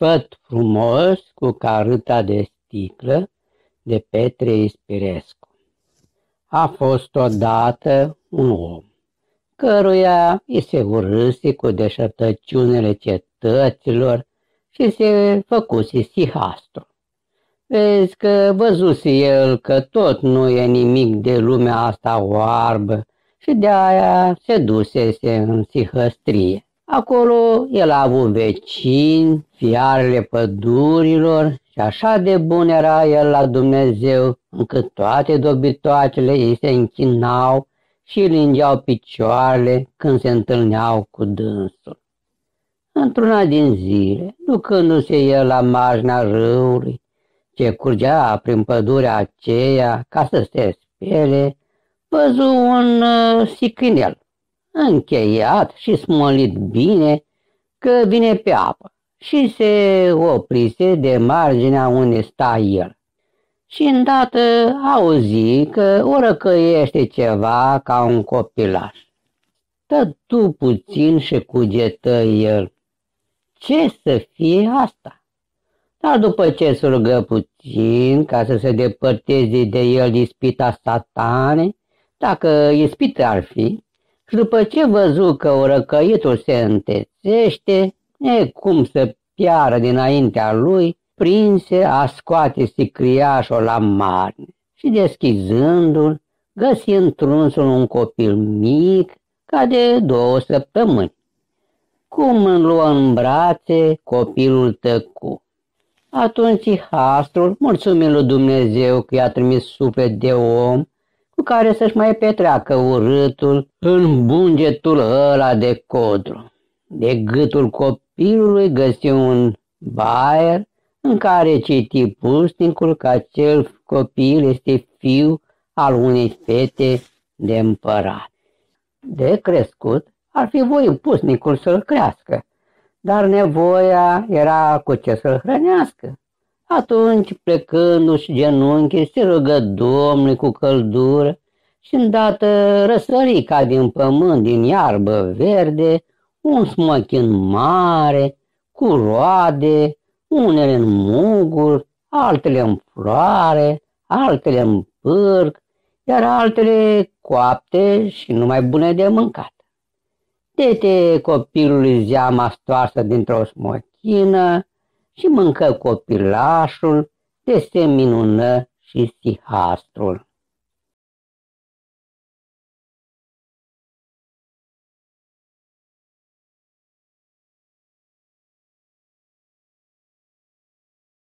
sfăt frumos cu carâta de sticlă de Petre Ispirescu. A fost odată un om, căruia îi se urâse cu deșertăciunile cetăților și se făcuse sihastru. Vezi că văzuse el că tot nu e nimic de lumea asta oarbă și de aia se dusese în sihăstrie. Acolo el a avut vecini, fiarele pădurilor și așa de bun era el la Dumnezeu, încât toate dobitoacele ei se închinau și lingeau picioarele când se întâlneau cu dânsul. Într-una din zile, ducându-se el la marginea râului, ce curgea prin pădurea aceea ca să se spele, văzu un uh, sicrinel încheiat și smolit bine că vine pe apă și se oprise de marginea unde sta el. Și îndată auzi că o răcăiește ceva ca un copilaș. tu puțin și cugetă el. Ce să fie asta? Dar după ce surgă puțin ca să se depărteze de el ispita satane, dacă ispită ar fi, și după ce văzu că orăcăitul se întețește, e cum să piară dinaintea lui, prinse a scoate sicriașul la marne și deschizându-l, găsi întrunsul un copil mic ca de două săptămâni. Cum îl luă în brațe, copilul tăcu. Atunci Hastrul, mulțumim lui Dumnezeu că i-a trimis suflet de om cu care să-și mai petreacă urâtul în bungetul ăla de codru. De gâtul copilului găsi un baier în care citi pusnicul că acel copil este fiu al unei fete de împărat. De crescut, ar fi voit pusnicul să-l crească, dar nevoia era cu ce să-l hrănească. Atunci, plecându-și genunchi, se rugă Domnului cu căldură și îndată răsări ca din pământ, din iarbă verde, un smochin mare, cu roade, unele în muguri, altele în floare, altele în pârc, iar altele coapte și numai bune de mâncat. Tete copilului zeama stoarsă dintr-o smochină și mâncă copilașul, de se minună și sihastrul.